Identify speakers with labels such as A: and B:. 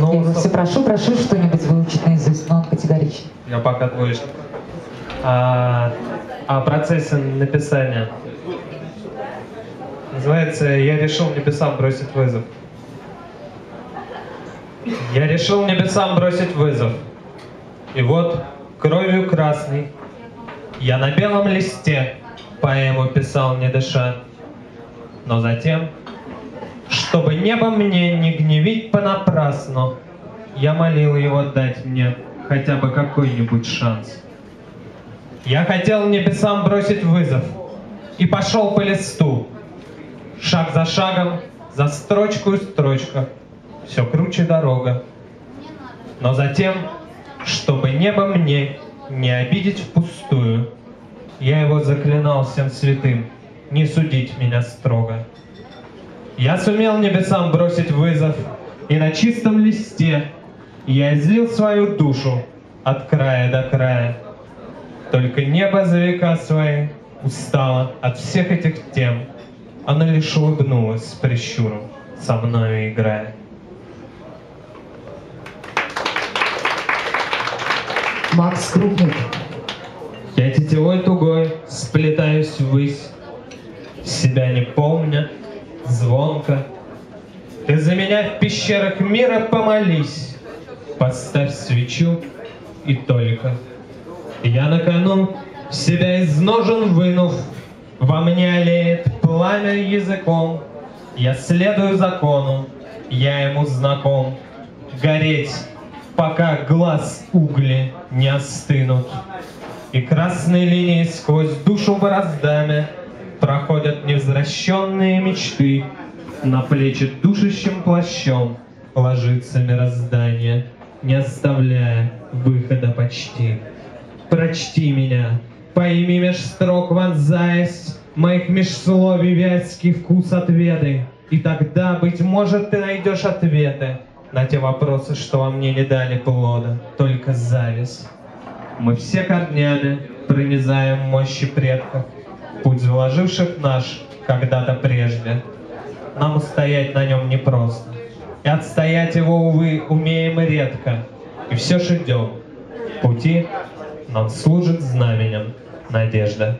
A: Ну,
B: Я его все прошу, прошу что-нибудь выучить наизусть, но он категоричен.
A: Я пока двоечник. А, о процессе написания. Называется «Я решил небесам бросить вызов». Я решил небесам бросить вызов. И вот кровью красной я на белом листе поэму писал, не дыша. Но затем, чтобы небо мне не гневить понапрасну, я молил его дать мне хотя бы какой-нибудь шанс. Я хотел небесам бросить вызов и пошел по листу, шаг за шагом, за строчку и строчка, все круче дорога. Но затем, чтобы небо мне не обидеть впустую, я его заклинал всем святым не судить меня строго. Я сумел небесам бросить вызов, и на чистом листе я излил свою душу от края до края. Только небо за века свои устало от всех этих тем. Оно лишь улыбнулось с прищуром, со мною играя.
B: Макс Крупник.
A: Я тетевой тугой сплетаюсь ввысь, Себя не помня, звонко. Ты за меня в пещерах мира помолись, Поставь свечу и только. Я на кону себя из ножен вынув, Во мне олеет пламя языком. Я следую закону, я ему знаком. Гореть, пока глаз угли не остынут. И красной линией сквозь душу бороздами Проходят невзращенные мечты. На плечи душащим плащом Ложится мироздание, Не оставляя выхода почти. Прочти меня, пойми меж строк вонзаясь, Моих межсловий вязкий вкус отведай, И тогда, быть может, ты найдешь ответы На те вопросы, что во мне не дали плода, Только зависть. Мы все корнями пронизаем мощи предков, Путь заложивших наш когда-то прежде. Нам устоять на нем непросто, И отстоять его, увы, умеем и редко, И все ж идем. Пути нам служит знаменем надежда.